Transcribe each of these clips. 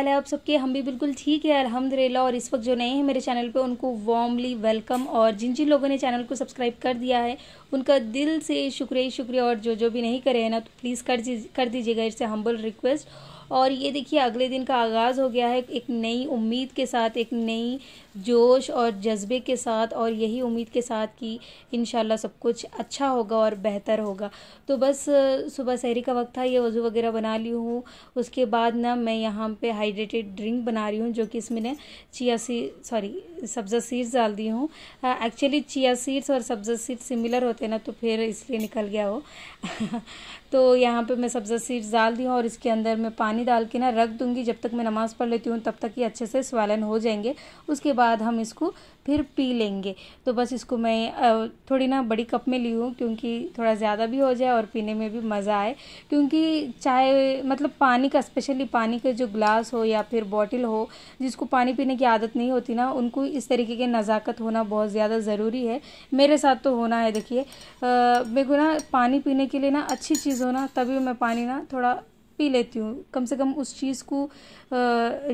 हाल है? आप सबके, हम भी बिल्कुल ठीक है, अल्हम्दुलिल्लाह। और इस वक्त जो नए हैं मेरे चैनल पे, उनको वार्मली वेलकम और जिन जिन लोगों ने चैनल को सब्सक्राइब कर दिया है, उनका दिल से शुक्रिया शुक्रिया। और जो जो भी नहीं करे हैं ना तो प्लीज़ कर कर दीजिएगा इससे हम्बल रिक्वेस्ट और ये देखिए, अगले दिन का आगाज़ हो गया है, एक नई उम्मीद के साथ, एक नई जोश और जज्बे के साथ और यही उम्मीद के साथ कि इन सब कुछ अच्छा होगा और बेहतर होगा। तो बस सुबह शहरी का वक्त था, ये वज़ू वगैरह बना ली हूँ। उसके बाद ना मैं यहाँ पे हाइड्रेटेड ड्रिंक बना रही हूँ, जो कि इसमें ने चिया सी सॉरी सब्ज़ा सीड्स डाल दी हूँ। एक्चुअली चिया सीड्स और सब्ज़ा सीड्स सिमिलर होते हैं ना तो फिर इसलिए निकल गया हो तो यहाँ पे मैं सब्ज़ा सीड्स डाल दी हूँ और इसके अंदर मैं पानी डाल के ना रख दूँगी। जब तक मैं नमाज़ पढ़ लेती हूँ, तब तक ये अच्छे से स्वालन हो जाएँगे। उसके बाद हम इसको फिर पी लेंगे। तो बस इसको मैं थोड़ी ना बड़ी कप में ली हूँ क्योंकि थोड़ा ज़्यादा भी हो जाए और पीने में भी मज़ा आए। क्योंकि चाहे मतलब पानी का, स्पेशली पानी का जो ग्लास हो या फिर बॉटल हो, जिसको पानी पीने की आदत नहीं होती ना, उनको इस तरीके की नज़ाकत होना बहुत ज़्यादा ज़रूरी है। मेरे साथ तो होना है, देखिए। मेरे को ना पानी पीने के लिए ना अच्छी चीज़ हो ना, तभी मैं पानी ना थोड़ा पी लेती हूँ। कम से कम उस चीज़ को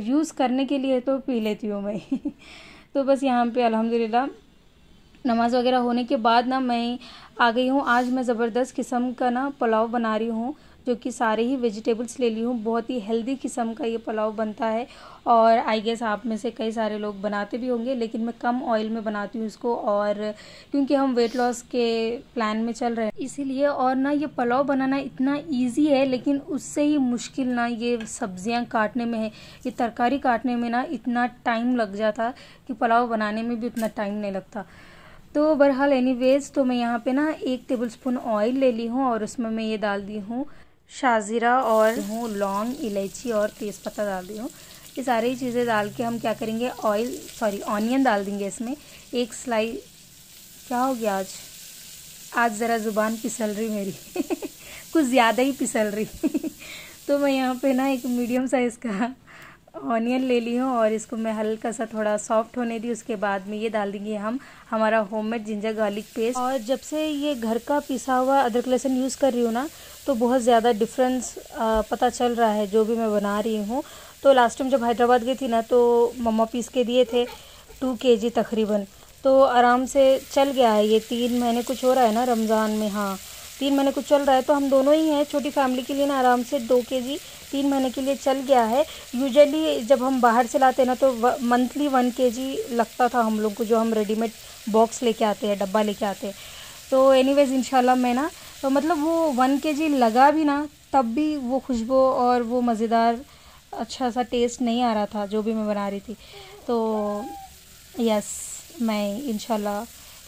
यूज़ करने के लिए तो पी लेती हूँ मैं। तो बस यहाँ पे अल्हम्दुलिल्लाह, नमाज़ वगैरह होने के बाद ना मैं आ गई हूँ। आज मैं ज़बरदस्त किस्म का ना पुलाव बना रही हूँ। जो कि सारे ही वेजिटेबल्स ले ली हूँ। बहुत ही हेल्दी किस्म का ये पुलाव बनता है और आई गेस आप में से कई सारे लोग बनाते भी होंगे, लेकिन मैं कम ऑयल में बनाती हूँ इसको और क्योंकि हम वेट लॉस के प्लान में चल रहे हैं। इसीलिए और ना ये पुलाव बनाना इतना ईजी है, लेकिन उससे ही मुश्किल ना ये सब्ज़ियाँ काटने में है। ये तरकारी काटने में ना इतना टाइम लग जाता कि पुलाव बनाने में भी उतना टाइम नहीं लगता। तो बहरहाल एनीवेज तो मैं यहाँ पे ना एक टेबलस्पून ऑयल ले ली हूँ और उसमें मैं ये डाल दी हूँ। शाजीरा और हूँ, लौंग, इलायची और तेज़पत्ता डाल दी हूँ। ये सारी चीज़ें डाल के हम क्या करेंगे? ऑयल, सॉरी, ऑनियन डाल देंगे इसमें। एक स्लाई क्या हो गया आज? आज ज़रा ज़ुबान पिसल रही मेरी। कुछ ज़्यादा ही पिसल रही। तो मैं यहाँ पे ना एक मीडियम साइज़ का ऑनियन ले ली हूँ और इसको मैं हल्का सा थोड़ा सॉफ्ट होने दी, उसके बाद में ये डाल देंगे हम, हमारा होममेड जिंजर गार्लिक पेस्ट और जब से ये घर का पिसा हुआ अदरक लहसुन यूज़ कर रही हूँ ना तो बहुत ज़्यादा डिफरेंस पता चल रहा है जो भी मैं बना रही हूँ। तो लास्ट टाइम जब हैदराबाद गई थी ना तो मम्मा पीस के दिए थे टू के जी तकरीबन। तो आराम से चल गया है ये तीन महीने, कुछ हो रहा है ना रमज़ान में हाँ। तीन महीने कुछ चल रहा है तो हम दोनों ही हैं, छोटी फैमिली के लिए ना आराम से दो के जी तीन महीने के लिए चल गया है। यूजली जब हम बाहर से लाते हैं ना तो मंथली वन के जी लगता था हम लोग को, जो हम रेडीमेड बॉक्स लेके आते हैं, डब्बा लेके आते हैं। तो एनीवेज इंशाल्लाह मैं ना तो मतलब वो वन के जी लगा भी ना, तब भी वो खुशबू और वो मज़ेदार अच्छा सा टेस्ट नहीं आ रहा था, जो भी मैं बना रही थी। तो यस मैं इंशाल्लाह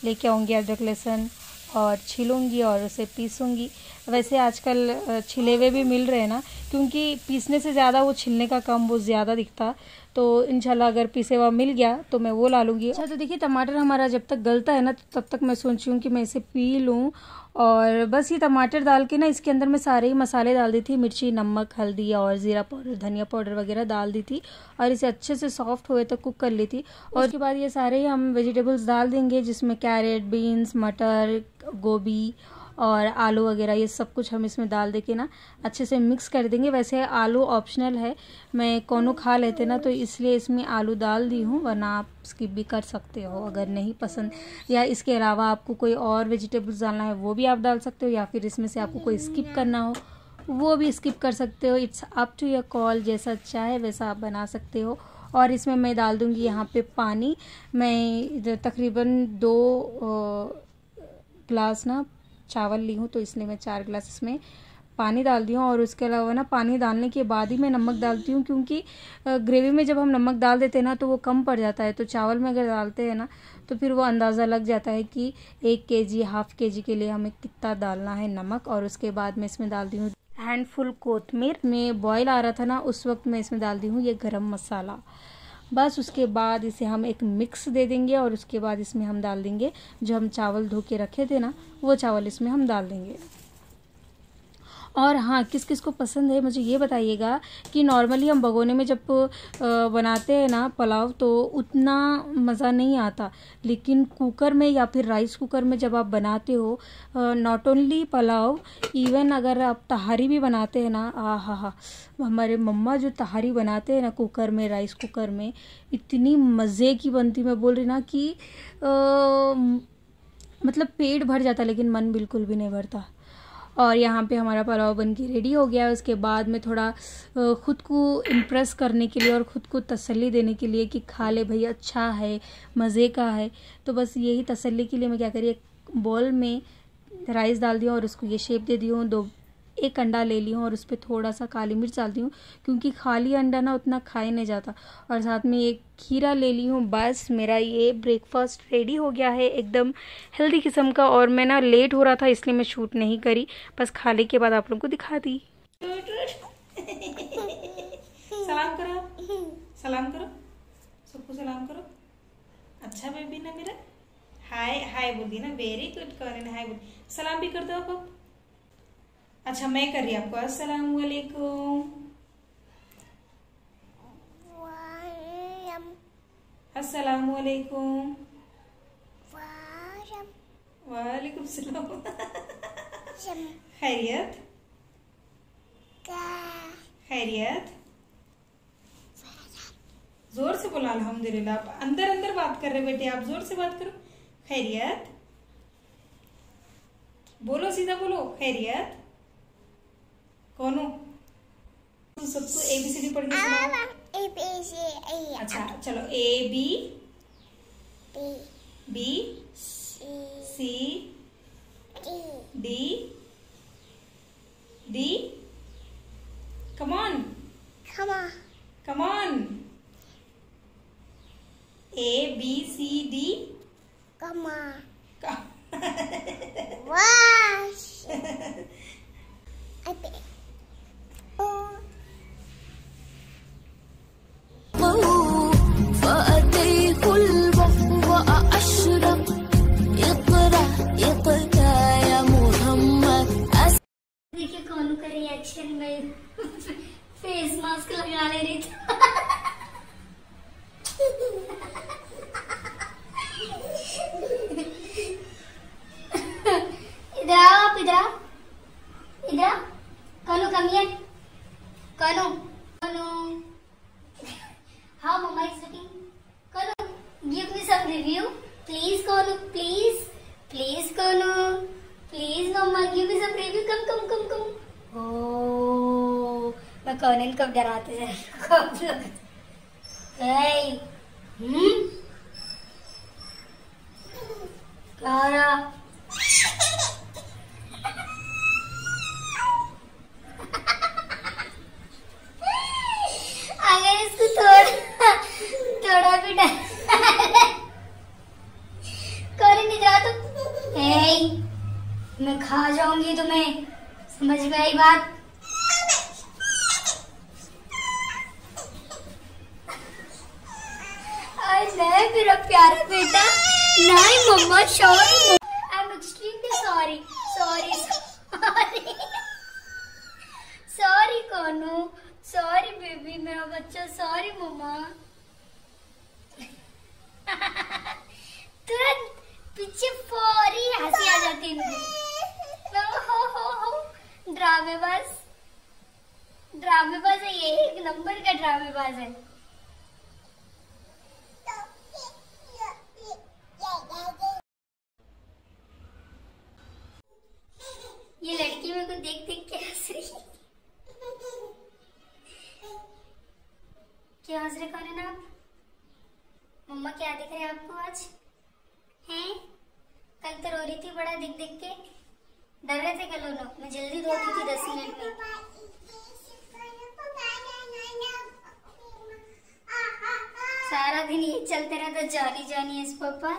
लेके आऊँगी अदरक लहसुन और छीलूँगी और उसे पीसूँगी। वैसे आजकल छिले हुए भी मिल रहे हैं ना, क्योंकि पीसने से ज़्यादा वो छिलने का काम बहुत ज़्यादा दिखता। तो इंशाल्लाह अगर पीसे हुआ मिल गया तो मैं वो ला लूँगी। अच्छा तो देखिए, टमाटर हमारा जब तक गलता है ना तो तब तक मैं सोच हूँ कि मैं इसे पी लूँ। और बस ये टमाटर डाल के ना, इसके अंदर मैं सारे ही मसाले डाल दी थी। मिर्ची, नमक, हल्दी और ज़ीरा पाउडर, धनिया पाउडर वगैरह डाल दी थी और इसे अच्छे से सॉफ्ट हुए तक कुक कर ली थी। और उसके बाद ये सारे ही हम वेजिटेबल्स डाल देंगे, जिसमें कैरेट, बीन्स, मटर, गोभी और आलू वगैरह, ये सब कुछ हम इसमें डाल दे के ना अच्छे से मिक्स कर देंगे। वैसे आलू ऑप्शनल है। मैं कोनो खा लेते ना तो इसलिए इसमें आलू डाल दी हूँ, वरना आप स्किप भी कर सकते हो, अगर नहीं पसंद। या इसके अलावा आपको कोई और वेजिटेबल्स डालना है, वो भी आप डाल सकते हो, या फिर इसमें से आपको कोई स्किप करना हो, वो भी स्किप कर सकते हो। It's up to your call जैसा चाहे वैसा आप बना सकते हो। और इसमें मैं डाल दूँगी यहाँ पे पानी। मैं तकरीबन दो ग्लास ना चावल ली हूँ तो इसलिए मैं चार गिलास इसमें पानी डाल दी हूँ, और उसके अलावा ना पानी डालने के बाद ही मैं नमक डालती हूँ, क्योंकि ग्रेवी में जब हम नमक डाल देते हैं ना तो वो कम पड़ जाता है। तो चावल में अगर डालते हैं ना तो फिर वो अंदाज़ा लग जाता है कि एक के जी हाफ़ के जी के लिए हमें कितना डालना है नमक, और उसके बाद मैं इसमें डाल दी हूँ हैंडफुल कोतमीर में बॉयल आ रहा था ना, उस वक्त मैं इसमें डाल दी हूँ ये गरम मसाला। बस उसके बाद इसे हम एक मिक्स दे देंगे और उसके बाद इसमें हम डाल देंगे जो हम चावल धो के रखे थे ना, वो चावल इसमें हम डाल देंगे। और हाँ किस किस को पसंद है मुझे ये बताइएगा कि नॉर्मली हम भगोने में जब बनाते हैं ना पुलाव तो उतना मज़ा नहीं आता। लेकिन कुकर में या फिर राइस कुकर में जब आप बनाते हो नॉट ओनली पुलाव इवन अगर आप तहारी भी बनाते हैं ना आ हा हा हमारे मम्मा जो तहारी बनाते हैं ना कुकर में राइस कुकर में इतनी मज़े की बनती मैं बोल रही ना कि आ, मतलब पेट भर जाता लेकिन मन बिल्कुल भी नहीं भरता। और यहाँ पे हमारा पुलाव बन के रेडी हो गया उसके बाद में थोड़ा ख़ुद को इम्प्रेस करने के लिए और ख़ुद को तसल्ली देने के लिए कि खा ले भाई अच्छा है, मज़े का है। तो बस यही तसल्ली के लिए मैं क्या करी, एक बॉल में राइस डाल दिया और उसको ये शेप दे दी हूँ। दो एक अंडा ले ली हूँ और उस पर थोड़ा सा काली मिर्च डालती हूँ, क्योंकि खाली अंडा ना उतना खाए नहीं जाता। और साथ में एक खीरा ले ली हूँ, बस मेरा ये ब्रेकफास्ट रेडी हो गया है एकदम हेल्दी किस्म का और मैं ना लेट हो रहा था, इसलिए मैं शूट नहीं करी। बस खाने के बाद आप लोगों को दिखा दी। सलाम करो। सलाम करो। सबको सलाम करो। अच्छा बेबी ना मेरा। हाय हाय बोल दी ना वेरी गुड करें हाय बोल। सलाम भी कर दो आप अच्छा मैं कर रही आपको। अस्सलाम वालेकुम। अस्सलाम वालेकुम। वालेकुम सलाम। खैरियत। खैरियत। ज़ोर से बोला अल्हम्दुलिल्लाह। आप अंदर अंदर बात कर रहे बेटे आप ज़ोर से बात करो। खैरियत। बोलो सीधा बोलो। खैरियत। कौन हो? सबको ए बी सी डी पढ़ के सुनाओ अच्छा चलो A B B C D D come on come on A B C D Wash. आप इधर आओ। इधर आओ। कौन कम हियर कौन। कौन। हाउ मम्मा इज़ लुकिंग कौन give me some review please कौन प्लीज़ प्लीज़ कौन। Please mamma give me some review come come come come ओ, मैं कौन कब डराते थे कब Hey. हम्म क्या हो रहा अगर इसको थोड़ा थोड़ा भी डर करे नहीं जा तो hey, मैं खा जाऊँगी तुम्हें समझ में आई बात नहीं मेरा प्यारा बेटा नहीं मम्मा sorry I am extremely sorry sorry sorry sorry कौनो सॉरी बेबी मेरा बच्चा सॉरी मम्मा तुरंत पीछे फौरी हँसी आ जाती है मुझे हो हो हो ड्रामेबाज ड्रामेबाज है ये एक नंबर का ड्रामेबाज है ये लड़की मेरे देख देख के हंस रही क्या हंस रहे कौन आप? मम्मा क्या दिख रहे आपको आज? हैं? कल तो रो रही थी बड़ा दिख देख के। डर रहे थे कल दोनों मैं जल्दी धोती थी दस मिनट में। सारा दिन ये चलते रहता जानी जानी yes papa.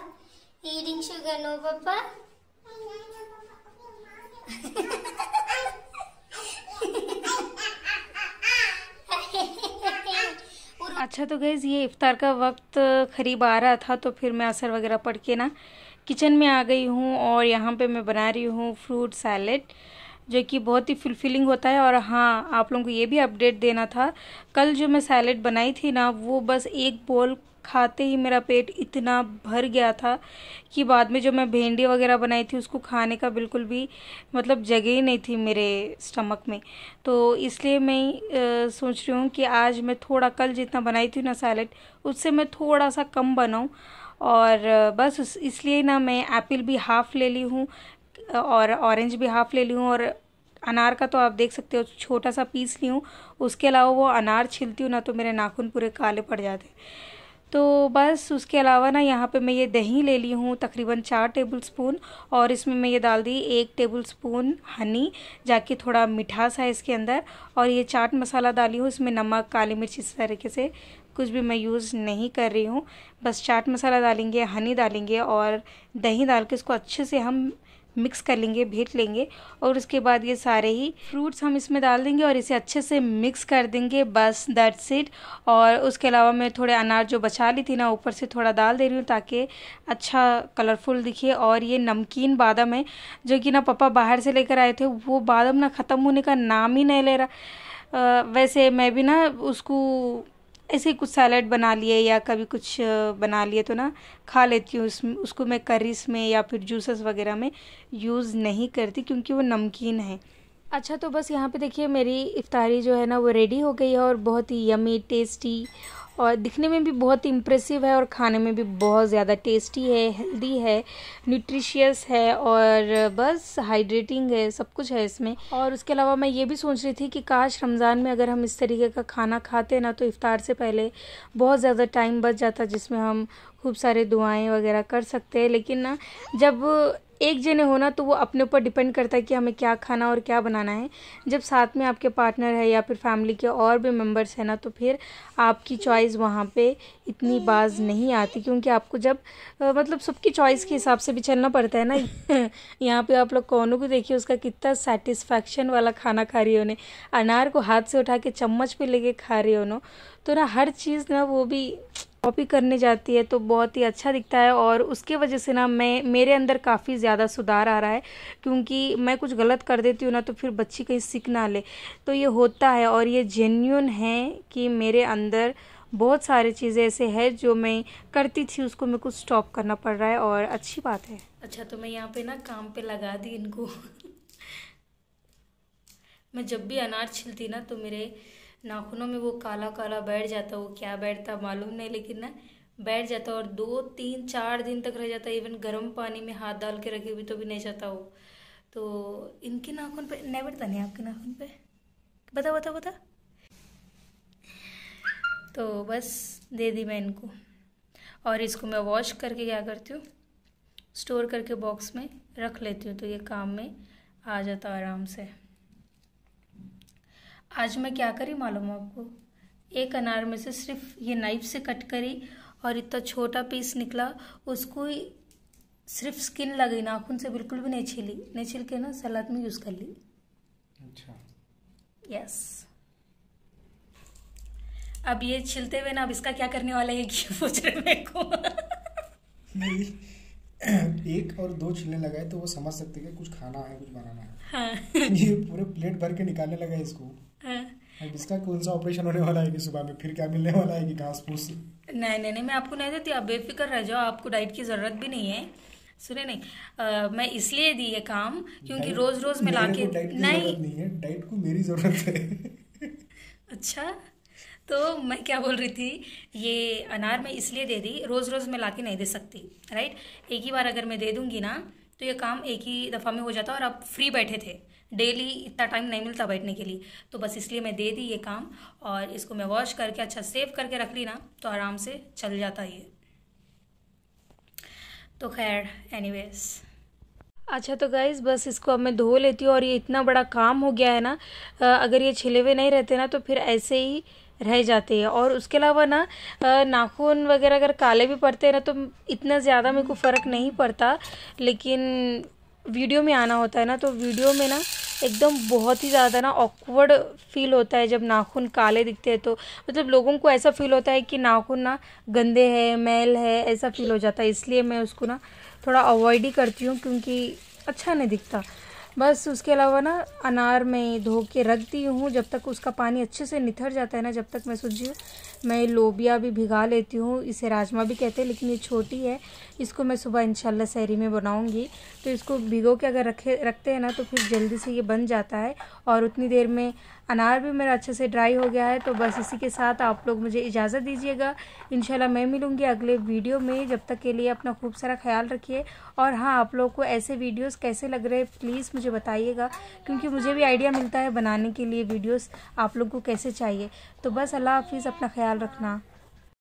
Eating sugar no पापा। अच्छा तो गैज़ ये इफ़ार का वक्त करीब आ रहा था तो फिर मैं असर वगैरह पढ़ के ना किचन में आ गई हूँ और यहाँ पे मैं बना रही हूँ फ्रूट सैलेड जो कि बहुत ही फुलफिलिंग होता है। और हाँ आप लोगों को ये भी अपडेट देना था, कल जो मैं सैलेड बनाई थी ना, वो बस एक बोल खाते ही मेरा पेट इतना भर गया था कि बाद में जो मैं भिंडी वगैरह बनाई थी उसको खाने का बिल्कुल भी मतलब जगह ही नहीं थी मेरे स्टमक में। तो इसलिए मैं आ, सोच रही हूँ कि आज मैं थोड़ा कल जितना बनाई थी ना सैलेड उससे मैं थोड़ा सा कम बनाऊँ। और बस उस इसलिए ना मैं एप्पल भी हाफ़ ले ली हूँ और ऑरेंज भी हाफ़ ले ली हूँ और अनार का तो आप देख सकते हो छोटा सा पीस ली हूँ उसके अलावा वो अनार छिलती हूँ ना तो मेरे नाखून पूरे काले पड़ जाते तो बस उसके अलावा ना यहाँ पे मैं ये दही ले ली हूँ, तकरीबन चार टेबल स्पून और इसमें मैं ये डाल दी एक टेबल स्पून हनी, जाके थोड़ा मिठास है इसके अंदर और ये चाट मसाला डाली हूँ, इसमें नमक, काली मिर्च इस तरीके से कुछ भी मैं यूज़ नहीं कर रही हूँ। बस चाट मसाला डालेंगे, हनी डालेंगे और दही डाल के इसको अच्छे से हम मिक्स कर लेंगे भेट लेंगे और उसके बाद ये सारे ही फ्रूट्स हम इसमें डाल देंगे और इसे अच्छे से मिक्स कर देंगे। बस दैट्स इट और उसके अलावा मैं थोड़े अनार जो बचा ली थी ना ऊपर से थोड़ा डाल दे रही हूँ ताकि अच्छा कलरफुल दिखे। और ये नमकीन बादाम है जो कि ना पापा बाहर से लेकर आए थे वो बादाम ना ख़त्म होने का नाम ही नहीं ले रहा। आ, वैसे मैं भी ना उसको ऐसे ही कुछ सैलड बना लिए या कभी कुछ बना लिए तो ना खा लेती हूँ। उसमें, उसको मैं करीस में या फिर जूसेस वगैरह में यूज़ नहीं करती क्योंकि वो नमकीन है। अच्छा तो बस यहाँ पे देखिए मेरी इफ्तारी जो है ना वो रेडी हो गई है और बहुत ही यमी टेस्टी और दिखने में भी बहुत इम्प्रेसिव है और खाने में भी बहुत ज़्यादा टेस्टी है हेल्दी है न्यूट्रिशियस है और बस हाइड्रेटिंग है, सब कुछ है इसमें। और उसके अलावा मैं ये भी सोच रही थी कि काश रमज़ान में अगर हम इस तरीके का खाना खाते ना तो इफ़ार से पहले बहुत ज़्यादा टाइम बच जाता जिसमें हम खूब सारे दुआएँ वगैरह कर सकते हैं। लेकिन ना, जब एक जने हो ना तो वो अपने ऊपर डिपेंड करता है कि हमें क्या खाना और क्या बनाना है। जब साथ में आपके पार्टनर है या फिर फैमिली के और भी मेंबर्स हैं ना तो फिर आपकी चॉइस वहाँ पे इतनी बाज नहीं आती। क्योंकि आपको जब आ, मतलब सबकी चॉइस के हिसाब से भी चलना पड़ता है ना यहाँ पे आप लोग कौनों को देखिए उसका कितना सेटिस्फैक्शन वाला खाना खा रही हो अनार को हाथ से उठा के चम्मच पे लेके खा रही हो ना। तो ना हर चीज़ ना वो भी कॉपी करने जाती है तो बहुत ही अच्छा दिखता है और उसके वजह से ना मैं, मेरे अंदर काफ़ी ज़्यादा सुधार आ रहा है, क्योंकि मैं कुछ गलत कर देती हूँ ना तो फिर बच्ची कहीं सीख ना ले। तो ये होता है और ये जेन्यून है कि मेरे अंदर बहुत सारी चीज़ें ऐसे हैं जो मैं करती थी, उसको मेरे को स्टॉप करना पड़ रहा है और अच्छी बात है। अच्छा तो मैं यहाँ पे ना काम पे लगा दी इनको। मैं जब भी अनार छिलती ना तो मेरे नाखूनों में वो काला काला बैठ जाता, वो क्या बैठता मालूम नहीं, लेकिन ना बैठ जाता और दो, तीन, चार दिन तक रह जाता इवन गर्म पानी में हाथ डाल के रखे हुए तो भी नहीं जाता वो। तो इनके नाखून पे नहीं बैठता नहीं आपके नाखून पे? बता बता बता। तो बस दे दी मैं इनको। और इसको मैं वॉश करके क्या करती हूँ? स्टोर करके बॉक्स में रख लेती हूँ तो ये काम में आ जाता आराम से। आज मैं क्या करी मालूम आपको? एक अनार में से सिर्फ़ ये नाइफ से कट करी और इतना छोटा पीस निकला उसको सिर्फ़ स्किन लगी नाखून से बिल्कुल भी नहीं छिली। नहीं छिल के ना सलाद में यूज़ कर ली। अच्छा। यस अब ये छिलते हुए ना अब इसका क्या करने वाला है कि पूछ रहे मेरे को नहीं एक और दो छिलने लगाए तो वो समझ सकते कि कुछ खाना है कुछ बनाना है। हाँ। ये पूरे प्लेट भर के निकालने लगा इसको। हाँ। अब इसका कौन सा ऑपरेशन होने वाला है कि सुबह में फिर क्या मिलने वाला है कि घास फूस नहीं नहीं नहीं मैं आपको नहीं देती आप बेफिक्र रह जाओ आपको डाइट की ज़रूरत भी नहीं है। सुने नहीं आ, मैं इसलिए दी ये काम क्योंकि रोज रोज में लाके नहीं। डाइट को मेरी ज़रूरत है। अच्छा। तो मैं क्या बोल रही थी, ये अनार मैं इसलिए दे दी रोज़ रोज़ मैं लाके नहीं दे सकती राइट एक ही बार अगर मैं दे दूँगी ना तो ये काम एक ही दफ़ा में हो जाता और आप फ्री बैठे थे। डेली इतना टाइम नहीं मिलता बैठने के लिए। तो बस इसलिए मैं दे दी ये काम और इसको मैं वॉश करके अच्छा सेव करके रख ली ना तो आराम से चल जाता ये। तो खैर एनीवेज अच्छा तो गाइज़ बस इसको अब मैं धो लेती हूँ और ये इतना बड़ा काम हो गया है ना अगर ये छिले हुए नहीं रहते ना तो फिर ऐसे ही रह जाते हैं। और उसके अलावा ना नाखून वगैरह अगर काले भी पड़ते हैं ना तो इतना ज़्यादा मेरे को फ़र्क नहीं पड़ता। लेकिन वीडियो में आना होता है ना तो वीडियो में ना एकदम बहुत ही ज़्यादा ना ऑकवर्ड फील होता है जब नाखून काले दिखते हैं। तो मतलब लोगों को ऐसा फील होता है कि नाखून ना गंदे है, मैल है, ऐसा फील हो जाता है। इसलिए मैं उसको ना थोड़ा अवॉइड ही करती हूँ, क्योंकि अच्छा नहीं दिखता। बस उसके अलावा ना अनार मैं धो के रख दी हूँ, जब तक उसका पानी अच्छे से निथर जाता है ना, जब तक मैं सोची मैं लोबिया भी भिगा लेती हूँ, इसे राजमा भी कहते हैं, लेकिन ये छोटी है, इसको मैं सुबह इंशाल्लाह सहरी में बनाऊँगी। तो इसको भिगो के अगर रखे, रखते हैं ना तो फिर जल्दी से ये बन जाता है, और उतनी देर में अनार भी मेरा अच्छे से ड्राई हो गया है तो बस इसी के साथ आप लोग मुझे इजाज़त दीजिएगा। इंशाल्लाह मैं मिलूँगी अगले वीडियो में। जब तक के लिए अपना खूब सारा ख्याल रखिए। और हाँ आप लोग को ऐसे वीडियोस कैसे लग रहे हैं प्लीज़ मुझे बताइएगा, क्योंकि मुझे भी आइडिया मिलता है बनाने के लिए वीडियोस आप लोग को कैसे चाहिए। तो बस अल्लाह हाफिज़, अपना ख्याल रखना।